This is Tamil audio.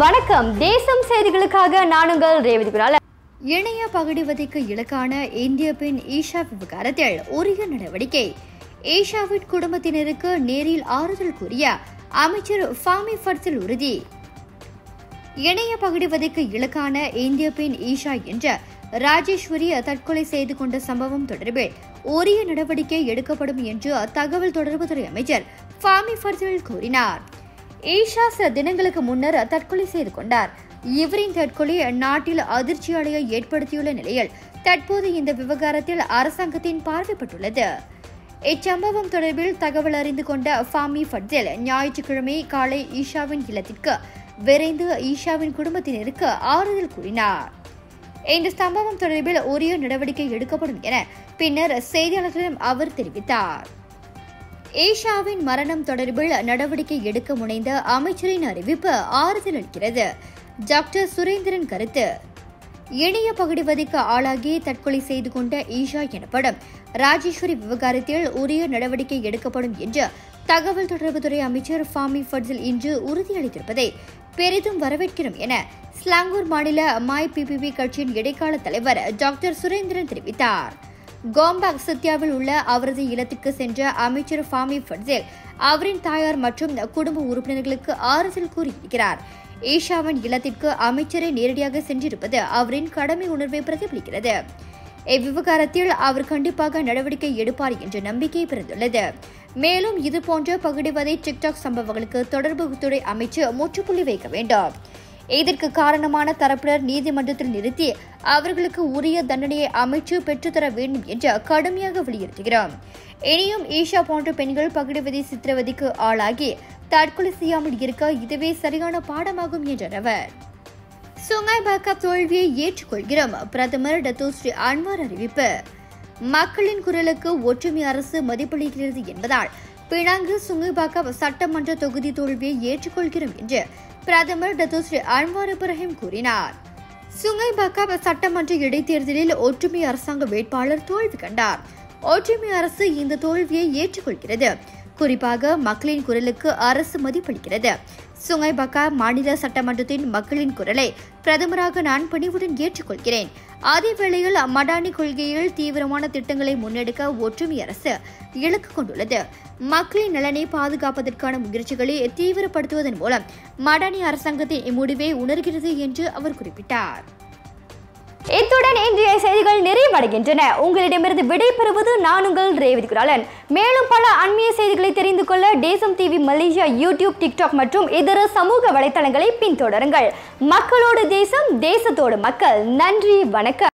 வணக்கம். தேசம் செய்திகளுக்காக நான் உங்கள் ரேவதி குரால இணைய பகடிவதைக்கு இலக்கான இந்திய பெண் ஈஷா விவகாரத்தில் உரிய நடவடிக்கை. ஈஷாவின் குடும்பத்தினருக்கு நேரில் ஆறுதல் கூறிய அமைச்சர் ஃபாமி ஃபர்சில் உறுதி. இணைய பகடிவதைக்கு இலக்கான இந்திய பெண் ஈஷா என்ற ராஜேஸ்வரி தற்கொலை செய்து கொண்ட சம்பவம் தொடர்பில் உரிய நடவடிக்கை எடுக்கப்படும் என்று தகவல் தொடர்புத்துறை அமைச்சர் ஃபாமி ஃபர்சில் கூறினார். ஈஷா சில தினங்களுக்கு முன்னர் தற்கொலை செய்து கொண்டார். இவரின் தற்கொலை நாட்டில் அதிர்ச்சி ஏற்படுத்தியுள்ள நிலையில் தற்போது இந்த விவகாரத்தில் அரசாங்கத்தின் பார்வைப்பட்டுள்ளது. இச்சம்பவம் தொடர்பில் தகவல் அறிந்து கொண்ட ஃபாமி ஃபட்சில் ஞாயிற்றுக்கிழமை காலை ஈஷாவின் இல்லத்திற்கு விரைந்து ஈஷாவின் குடும்பத்தினருக்கு ஆறுதல் கூறினார். இந்த சம்பவம் தொடர்பில் உரிய நடவடிக்கை எடுக்கப்படும் என பின்னர் செய்தியாளர்களிடம் அவர் தெரிவித்தார். ஏஷாவின் மரணம் தொடர்பில் நடவடிக்கை எடுக்க முனைந்த அமைச்சரின் அறிவிப்பு ஆறுதல் அளிக்கிறது. டாக்டர் சுரேந்திரன் கருத்து இணைய பகடிவதைக்கு ஆளாகி தற்கொலை செய்து கொண்ட ஈஷா எனப்படும் ராஜேஸ்வரி விவகாரத்தில் உரிய நடவடிக்கை எடுக்கப்படும் என்று தகவல் தொடர்புத்துறை அமைச்சர் ஃபாமி ஃபட்ஸில் இன்று உறுதியளித்திருப்பதை பெரிதும் வரவேற்கிறோம் என ஸ்லாங்கூர் மாநில மாய் பிபிபி கட்சியின் இடைக்கால தலைவர் டாக்டர் சுரேந்திரன் தெரிவித்தார். கோம்பாக் சத்யாவில் உள்ள அவரது இல்லத்திற்கு சென்ற அமைச்சர் ஃபாமி ஃபட்சேல் அவரின் தாயார் மற்றும் குடும்ப உறுப்பினர்களுக்கு ஆறுதல் கூறியிருக்கிறார். ஈஷாவின் இல்லத்திற்கு அமைச்சரை நேரடியாக சென்றிருப்பது அவரின் கடமை உணர்வை பிரதிபலிக்கிறது. இவ்விவகாரத்தில் அவர் கண்டிப்பாக நடவடிக்கை எடுப்பார் என்ற நம்பிக்கை பிறந்துள்ளது. மேலும் இதுபோன்ற பகுடிவதை டிக்டாக் சம்பவங்களுக்கு தொடர்புத்துறை அமைச்சு முற்றுப்புள்ளி வைக்க வேண்டும். இதற்கு காரணமான தரப்பினர் நீதிமன்றத்தில் நிறுத்தி அவர்களுக்கு உரிய தண்டனையை அமைச்சு பெற்றுத்தர வேண்டும் என்று கடுமையாக வலியுறுத்துகிறோம். இனியும் ஈஷா போன்ற பெண்கள் பகிடுவதை சித்திரவதைக்கு ஆளாகி தற்கொலை செய்யாமல் இருக்க இதுவே சரியான பாடமாகும் என்றார் அவர் சுங்காய் பாக்கா தோல்வியை ஏற்றுக்கொள்கிறோம் பிரதமர் டத்தோஸ்ரீ அன்வார் அறிவிப்பு. மக்களின் குரலுக்கு ஒற்றுமை அரசு மதிப்பளிக்கிறது என்பதால் பினாங்கு சுங்குபாக்கா சட்டமன்ற தொகுதி தோல்வியை ஏற்றுக்கொள்கிறோம் என்று பிரதமர் டத்தோஸ்ரீ அன்வார் இப்ராஹிம் கூறினார். சுங்கை சுங்கைபாக்கா சட்டமன்ற இடைத்தேர்தலில் ஒற்றுமை அரசாங்க வேட்பாளர் தோல்வி கண்டார். ஒற்றுமை அரசு இந்த தோல்வியை ஏற்றுக்கொள்கிறது. குறிப்பாக மக்களின் குரலுக்கு அரசு மதிப்பளிக்கிறது. சுங்கைபக்கா மாநில சட்டமன்றத்தின் மக்களின் குரலை பிரதமராக நான் பணிவுடன் ஏற்றுக்கொள்கிறேன். அதே வேளையில் மடானி கொள்கையில் தீவிரமான திட்டங்களை முன்னெடுக்க ஒற்றுமை அரசு இலக்கு கொண்டுள்ளது. மக்களின் நலனை பாதுகாப்பதற்கான முயற்சிகளை தீவிரப்படுத்துவதன் மூலம் மடானி அரசாங்கத்தின் இம்முடிவை உணர்கிறது என்று அவர் குறிப்பிட்டார். இத்துடன் இன்றைய செய்திகள் நிறைவடைகின்றன. உங்களிடமிருந்து விடைபெறுவது நான் உங்கள் ரேவதி குராலன் மேலும் பல அண்மைய செய்திகளை தெரிந்து கொள்ள தேசம் டிவி மலேசியா யூடியூப் டிக்டாக் மற்றும் இதர சமூக வலைத்தளங்களை பின்தொடருங்கள். மக்களோடு தேசம் தேசத்தோடு மக்கள். நன்றி வணக்கம்.